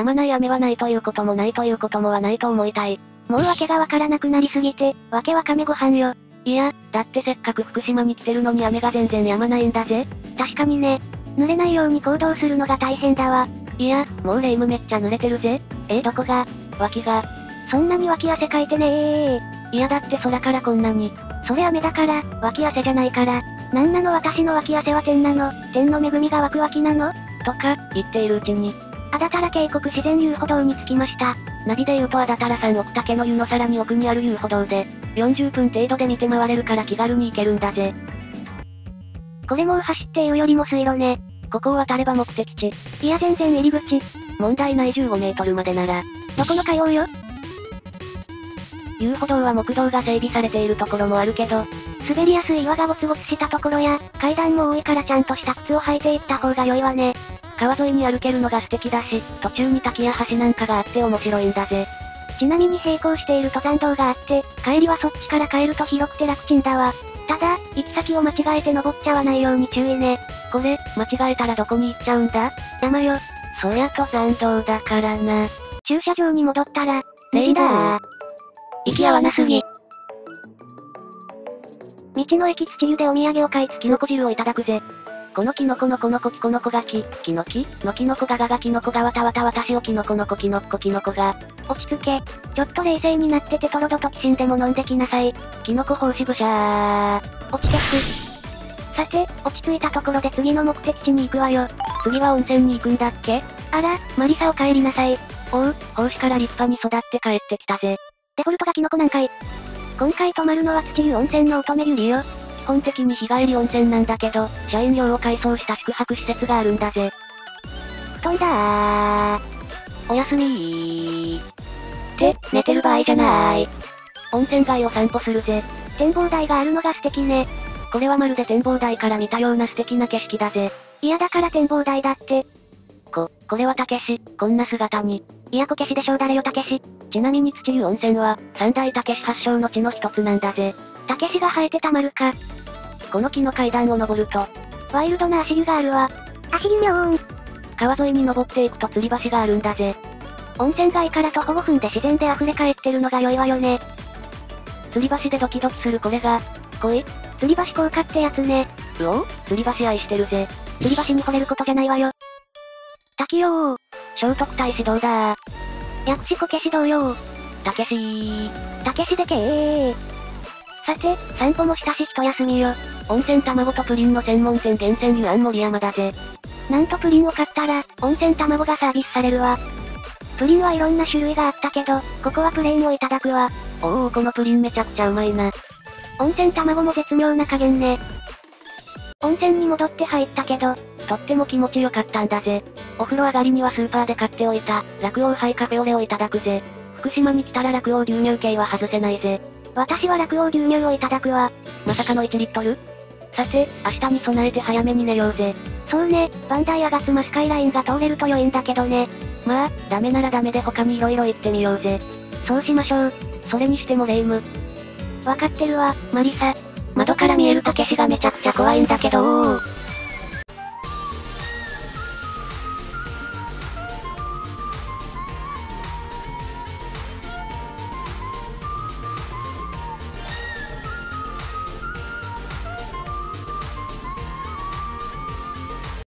やまない雨はないということもないということもはないと思いたい。もう訳がわからなくなりすぎて、わけわかめご飯よ。いや、だってせっかく福島に来てるのに雨が全然止まないんだぜ。確かにね。濡れないように行動するのが大変だわ。いや、もうレイムめっちゃ濡れてるぜ。えー、どこが？脇が。そんなに脇汗かいてねえいやだって空からこんなに。それ雨だから、脇汗じゃないから。なんなの私の脇汗は天なの、天の恵みが湧く脇なのとか、言っているうちに。あだたら渓谷自然遊歩道に着きました。ナビで言うとあだたら山奥竹の湯のさらに奥にある遊歩道で、40分程度で見て回れるから気軽に行けるんだぜ。これもう走っているよりも水路ね。ここを渡れば目的地。いや全然入り口。問題ない15メートルまでなら。どこの通うよ？遊歩道は木道が整備されているところもあるけど、滑りやすい岩がゴツゴツしたところや、階段も多いからちゃんとした靴を履いていった方が良いわね。川沿いに歩けるのが素敵だし、途中に滝や橋なんかがあって面白いんだぜ。ちなみに並行している登山道があって、帰りはそっちから帰ると広くて楽ちんだわ。ただ、行き先を間違えて登っちゃわないように注意ね。これ、間違えたらどこに行っちゃうんだ？山よ。そりゃ登山道だからな。駐車場に戻ったら、レイダー。息合わなすぎ。道の駅土湯でお土産を買い付きのこ汁をいただくぜ。このキノコのこのこきこのこがき、きのき、のきのこがががきのこがわたわた私をキノコのこきのこきのこが。落ち着け。ちょっと冷静になっててトロドトキシンでも飲んできなさい。キノコ奉仕ブシャー。落ちてく。さて、落ち着いたところで次の目的地に行くわよ。次は温泉に行くんだっけ？あら、マリサお帰りなさい。おう、奉仕から立派に育って帰ってきたぜ。デフォルトがキノコなんかい。今回泊まるのは土湯温泉の乙女湯よ。基本的に日帰り温泉なんだけど、社員用を改装した宿泊施設があるんだぜ。布団だー。おやすみー。って、寝てる場合じゃない。温泉街を散歩するぜ。展望台があるのが素敵ね。これはまるで展望台から見たような素敵な景色だぜ。いやだから展望台だって。こ、これはたけし、こんな姿に。いやこけしでしょう誰よたけし。ちなみに土湯温泉は、三大たけし発祥の地の一つなんだぜ。たけしが生えてたまるか。この木の階段を登ると、ワイルドな足湯があるわ。足湯みょーん。川沿いに登っていくと吊り橋があるんだぜ。温泉街から徒歩5分で自然で溢れ返ってるのが良いわよね。吊り橋でドキドキするこれが、恋？吊り橋効果ってやつね。うお吊り橋愛してるぜ。吊り橋に惚れることじゃないわよ。滝よー。聖徳太子堂だ？ー。薬師こけし同様。たけしー。たけしでけー。さて、散歩もしたし一休みよ。温泉卵とプリンの専門店厳選湯安森山だぜ。なんとプリンを買ったら、温泉卵がサービスされるわ。プリンはいろんな種類があったけど、ここはプレーンをいただくわ。おおこのプリンめちゃくちゃうまいな。温泉卵も絶妙な加減ね。温泉に戻って入ったけど、とっても気持ちよかったんだぜ。お風呂上がりにはスーパーで買っておいた、落王杯カフェオレをいただくぜ。福島に来たら落王牛乳系は外せないぜ。私は落王牛乳をいただくわ。まさかの1リットル？さて、明日に備えて早めに寝ようぜ。そうね、バンダイアガスマスカイラインが通れると良いんだけどね。まあ、ダメならダメで他に色々行ってみようぜ。そうしましょう。それにしてもレイム。わかってるわ、マリサ。窓から見えるたけしがめちゃくちゃ怖いんだけど